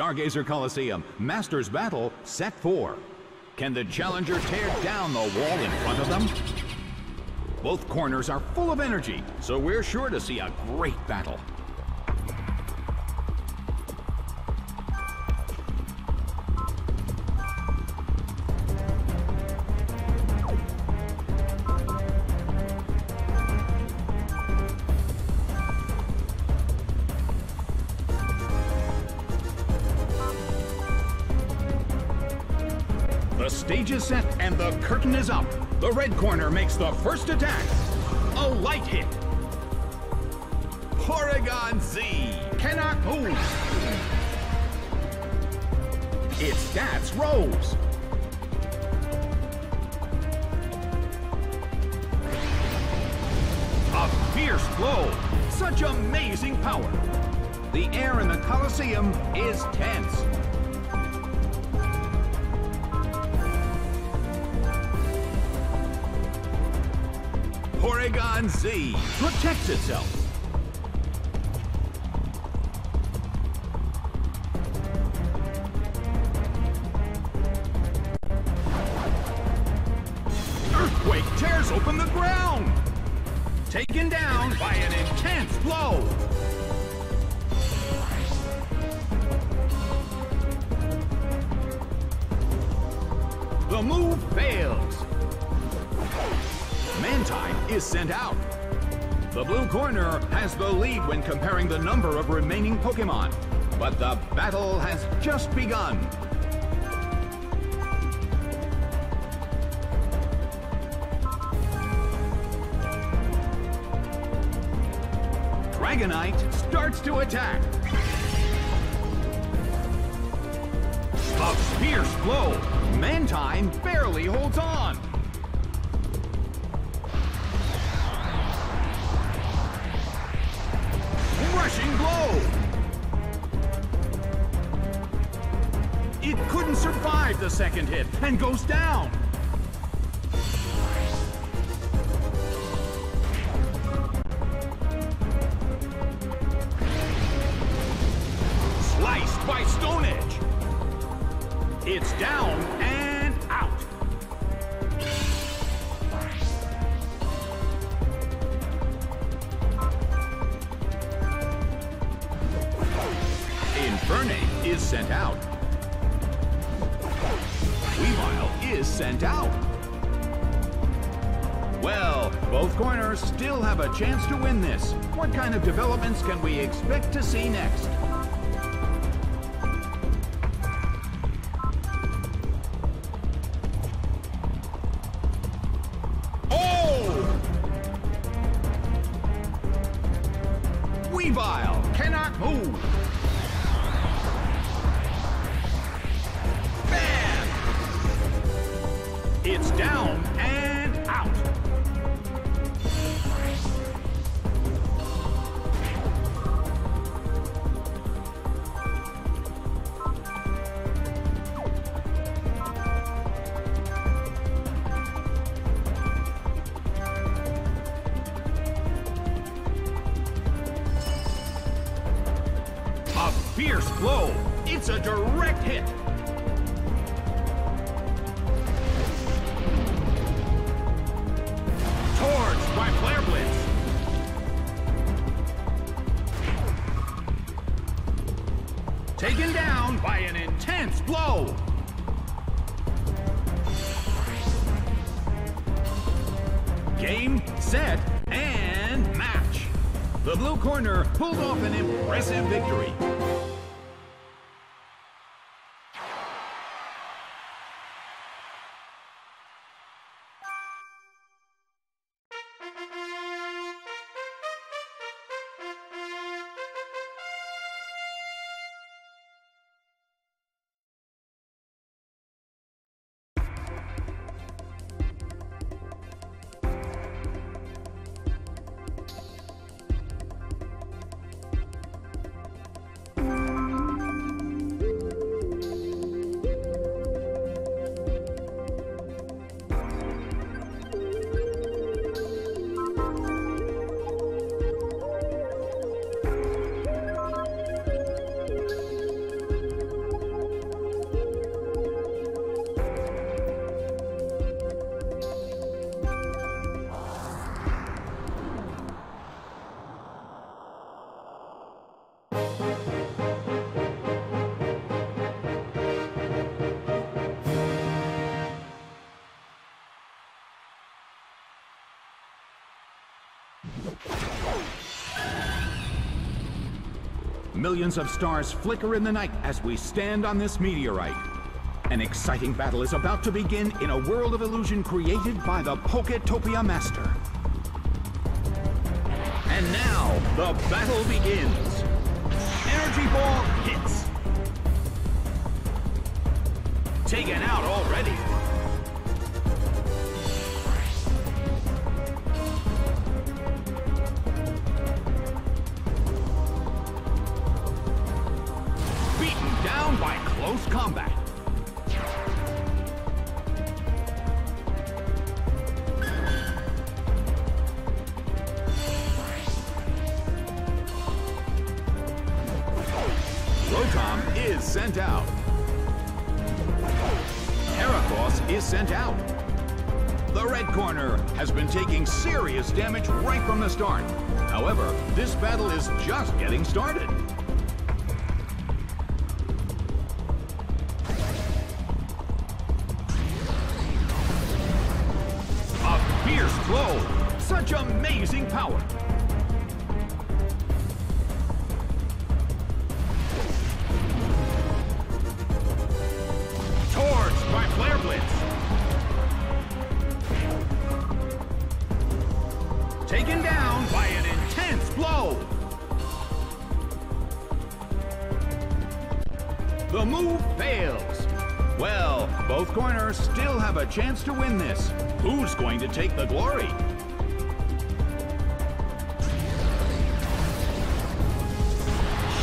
Stargazer Colosseum, Masters Battle, Set 4. Can the challenger tear down the wall in front of them? Both corners are full of energy, so we're sure to see a great battle. Stage is set and the curtain is up. The red corner makes the first attack. A light hit. Porygon Z cannot move. Its stats rose. A fierce blow. Such amazing power. The air in the Colosseum is tense. Porygon Z protects itself. The blue corner has the lead when comparing the number of remaining Pokemon, but the battle has just begun. Dragonite starts to attack. A fierce blow. Mantine barely holds on. It couldn't survive the second hit and goes down. Sliced by Stone Edge. It's down Well, both corners still have a chance to win this. What kind of developments can we expect to see next? Blow. It's a direct hit. Torch by Flare Blitz. Taken down by an intense blow. Game, set, and match. The blue corner pulled off an impressive victory. Millions of stars flicker in the night as we stand on this meteorite. An exciting battle is about to begin in a world of illusion created by the Poketopia Master. And now, the battle begins. Energy Ball hits. Taken out already. Close combat. Rotom is sent out. Heracross is sent out. The red corner has been taking serious damage right from the start. However, this battle is just getting started. Blow! Such amazing power! Torched by Flare Blitz! Taken down by an intense blow! The move fails. Well, both corners still have a chance to win this. Who's going to take the glory?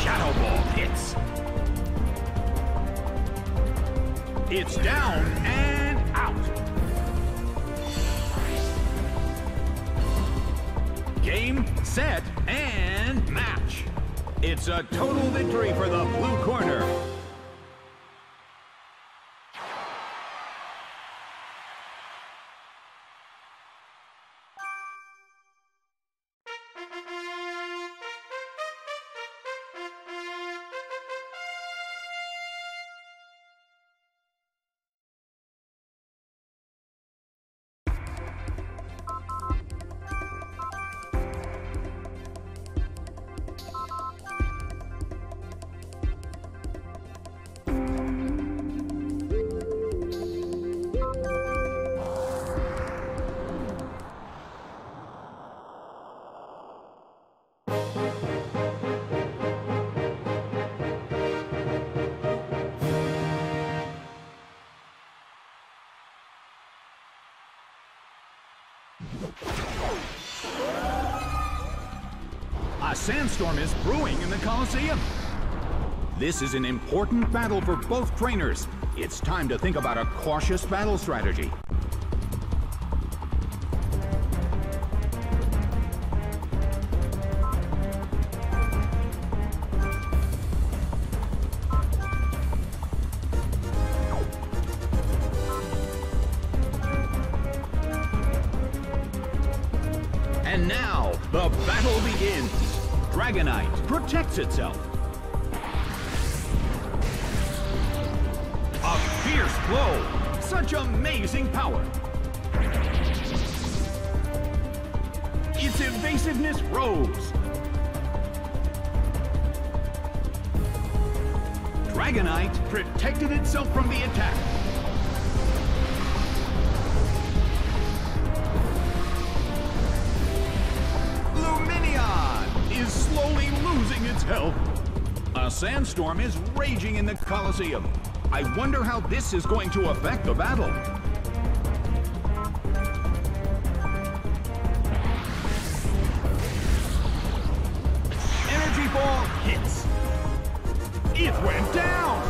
Shadow Ball hits. It's down and out. Game, set, and match. It's a total victory for the blue corner. A sandstorm is brewing in the Colosseum. This is an important battle for both trainers. It's time to think about a cautious battle strategy. The battle begins. Dragonite protects itself. A fierce blow. Such amazing power. Its evasiveness rose. Dragonite protected itself from the attack. Sandstorm is raging in the Colosseum. I wonder how this is going to affect the battle. Energy Ball hits. It went down!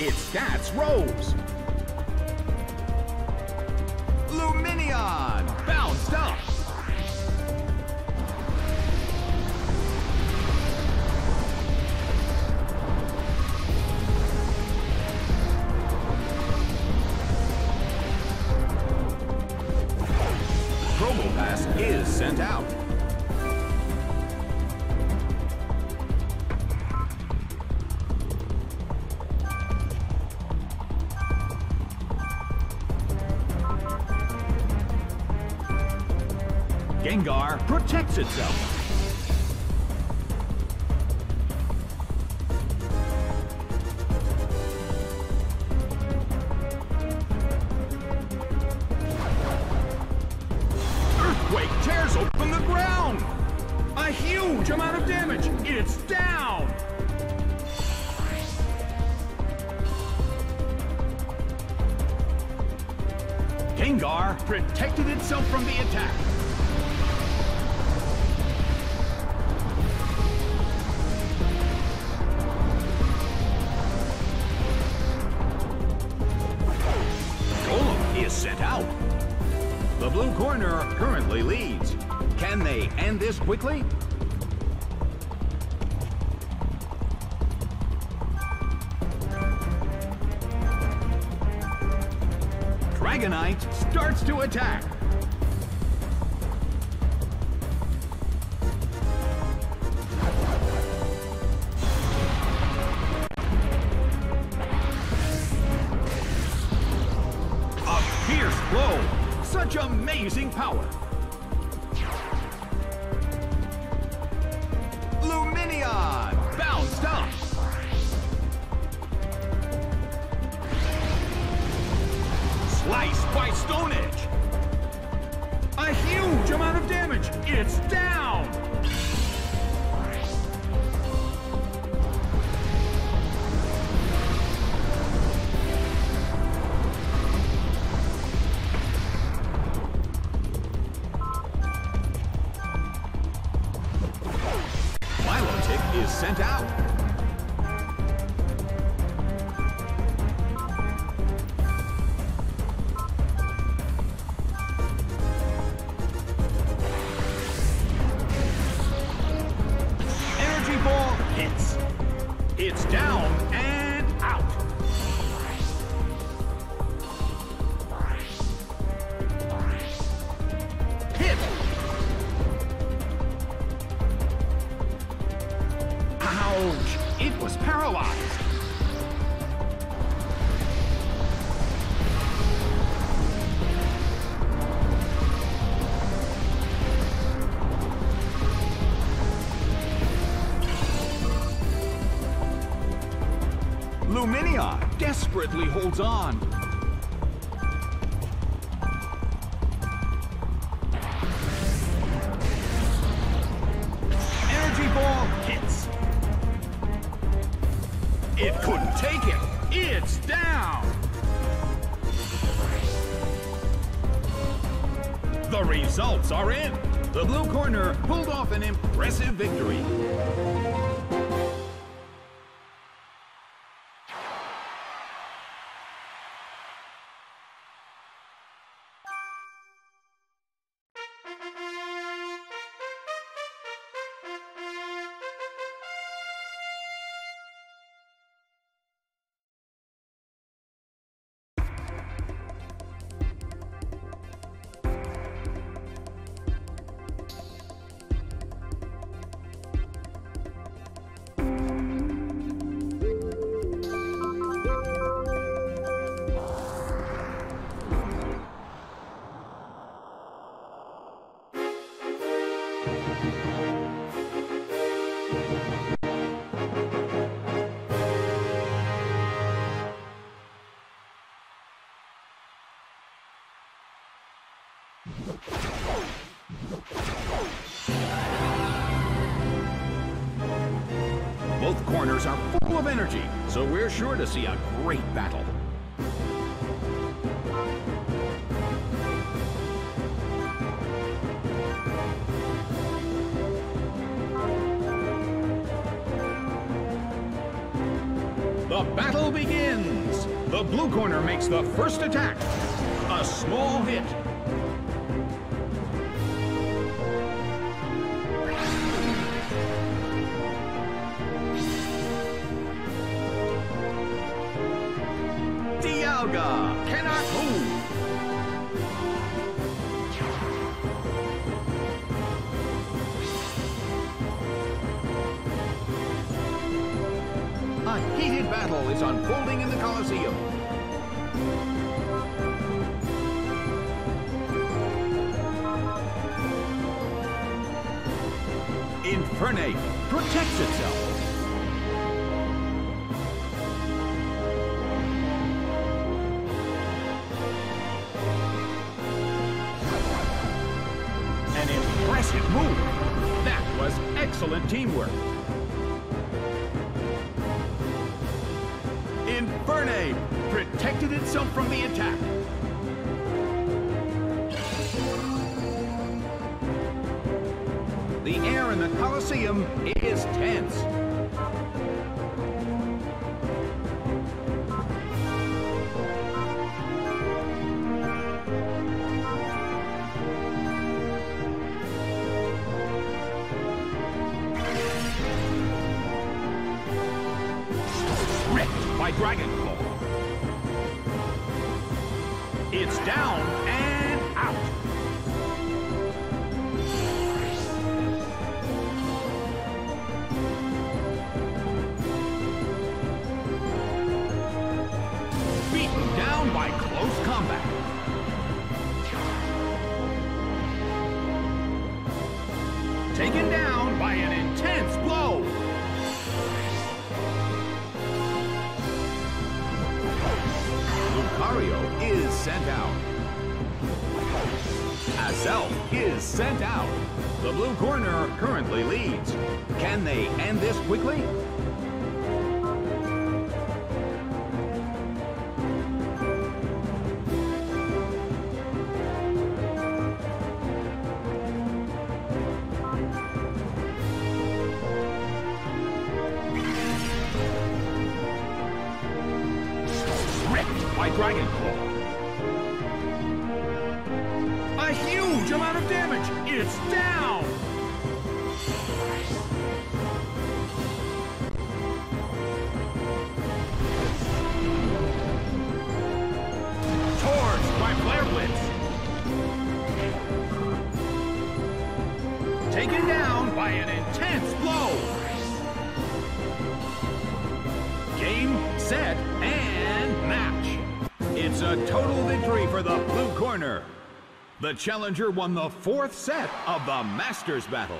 Its stats rose. Lumineon bounced up. Gengar protects itself. Currently leads. Can they end this quickly? Dragonite starts to attack. A fierce blow. Such amazing power. Lumineon bounced up. Sliced by Stone Edge. A huge amount of damage. It's down. Is sent out. It was paralyzed. Lumineon desperately holds on. The results are in. The blue corner pulled off an impressive victory. Are full of energy, so we're sure to see a great battle. The battle begins! The blue corner makes the first attack. A small hit. Heated battle is unfolding in the Colosseum. Infernape protects itself. An impressive move. That was excellent teamwork. Infernape protected itself from the attack. The air in the Colosseum is tense. Dragon Claw. It's down and out. Lucario is sent out. Azelf is sent out. The blue corner currently leads. Can they end this quickly? Corner. The challenger won the fourth set of the Masters Battle.